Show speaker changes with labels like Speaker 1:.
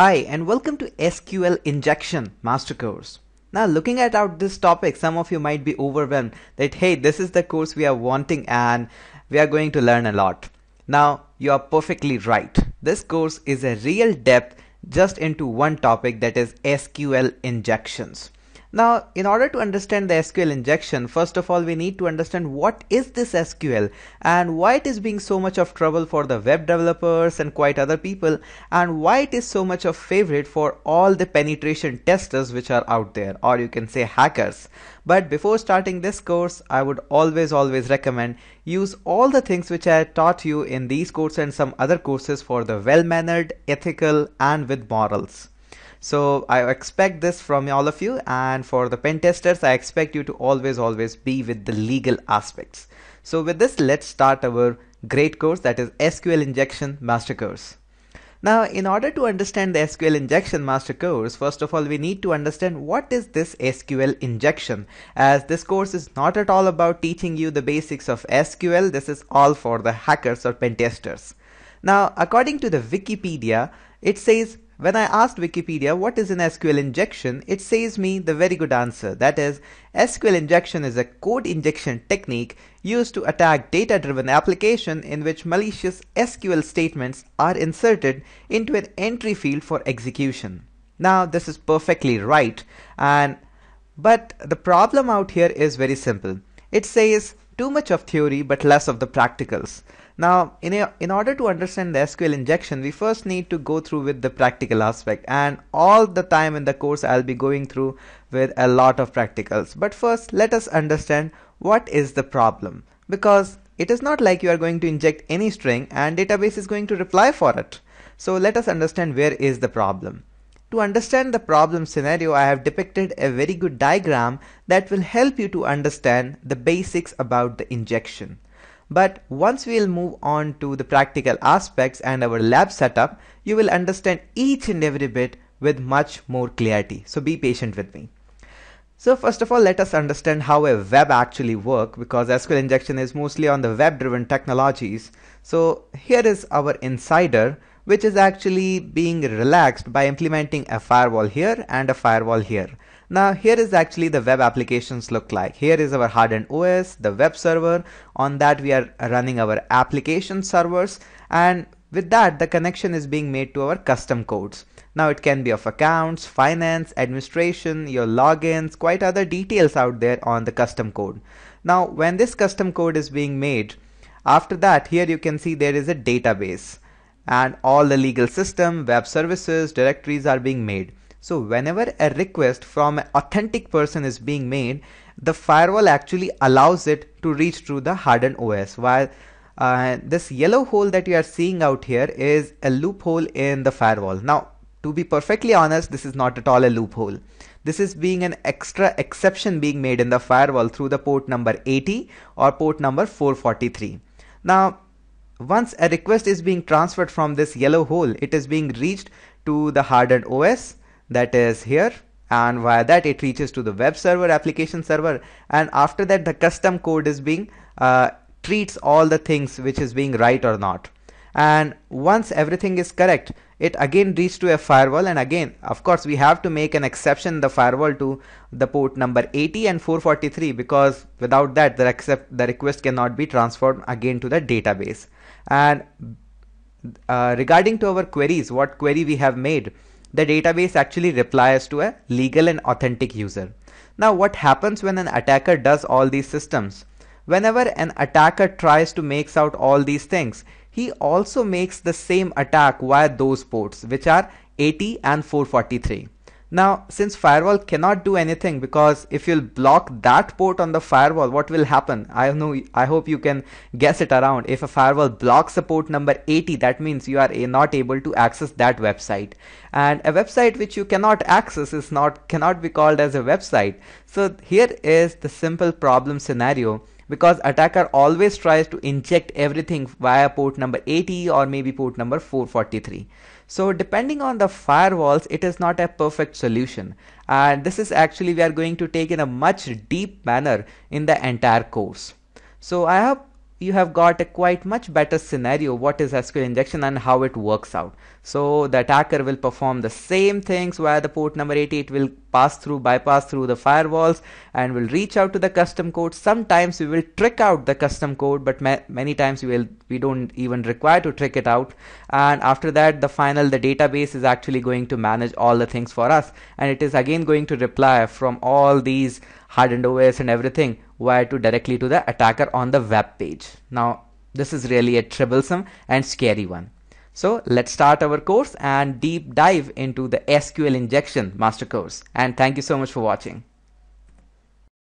Speaker 1: Hi and welcome to SQL Injection Master Course. Now looking at out this topic, some of you might be overwhelmed that hey, this is the course we are wanting and we are going to learn a lot. Now you are perfectly right. This course is a real depth just into one topic that is SQL injections. Now, in order to understand the SQL injection, first of all, we need to understand what is this SQL and why it is being so much of trouble for the web developers and quite other people and why it is so much of favorite for all the penetration testers which are out there or you can say hackers. But before starting this course, I would always always recommend use all the things which I taught you in these courses and some other courses for the well-mannered, ethical and with morals. So I expect this from all of you and for the pen testers I expect you to always always be with the legal aspects. So with this let's start our great course that is SQL Injection Master Course. Now in order to understand the SQL Injection Master Course first of all we need to understand what is this SQL injection as this course is not at all about teaching you the basics of SQL this is all for the hackers or pen testers. Now according to the Wikipedia it says when I asked Wikipedia what is an SQL injection, it says me the very good answer. That is, SQL injection is a code injection technique used to attack data-driven application in which malicious SQL statements are inserted into an entry field for execution. Now this is perfectly right and but the problem out here is very simple. It says too much of theory but less of the practicals. Now, in, a, in order to understand the SQL injection, we first need to go through with the practical aspect and all the time in the course I'll be going through with a lot of practicals. But first, let us understand what is the problem because it is not like you are going to inject any string and database is going to reply for it. So let us understand where is the problem. To understand the problem scenario, I have depicted a very good diagram that will help you to understand the basics about the injection. But once we'll move on to the practical aspects and our lab setup, you will understand each and every bit with much more clarity. So be patient with me. So first of all, let us understand how a web actually work because SQL injection is mostly on the web driven technologies. So here is our insider which is actually being relaxed by implementing a firewall here and a firewall here. Now here is actually the web applications look like. Here is our hardened OS, the web server. On that we are running our application servers and with that the connection is being made to our custom codes. Now it can be of accounts, finance, administration, your logins, quite other details out there on the custom code. Now when this custom code is being made, after that here you can see there is a database and all the legal system, web services, directories are being made. So whenever a request from an authentic person is being made, the firewall actually allows it to reach through the hardened OS while uh, this yellow hole that you are seeing out here is a loophole in the firewall. Now to be perfectly honest, this is not at all a loophole. This is being an extra exception being made in the firewall through the port number 80 or port number 443. Now once a request is being transferred from this yellow hole, it is being reached to the hardened OS that is here. And via that it reaches to the web server application server. And after that the custom code is being uh, treats all the things which is being right or not and once everything is correct it again reaches to a firewall and again of course we have to make an exception the firewall to the port number 80 and 443 because without that the, accept, the request cannot be transferred again to the database and uh, regarding to our queries what query we have made the database actually replies to a legal and authentic user. Now what happens when an attacker does all these systems? Whenever an attacker tries to makes out all these things, he also makes the same attack via those ports which are 80 and 443. Now, since firewall cannot do anything because if you'll block that port on the firewall, what will happen? I know, I hope you can guess it around. If a firewall blocks the port number 80, that means you are not able to access that website. And a website which you cannot access is not, cannot be called as a website. So here is the simple problem scenario because attacker always tries to inject everything via port number 80 or maybe port number 443. So depending on the firewalls, it is not a perfect solution. And this is actually we are going to take in a much deep manner in the entire course. So I have you have got a quite much better scenario what is SQL injection and how it works out. So the attacker will perform the same things via the port number 80 it will pass through bypass through the firewalls and will reach out to the custom code. Sometimes we will trick out the custom code but ma many times we will we don't even require to trick it out. And after that the final the database is actually going to manage all the things for us. And it is again going to reply from all these hardened OS and everything wire to directly to the attacker on the web page. Now this is really a troublesome and scary one. So let's start our course and deep dive into the SQL injection master course and thank you so much for watching.